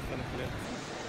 Ja, das war eine Verletzung.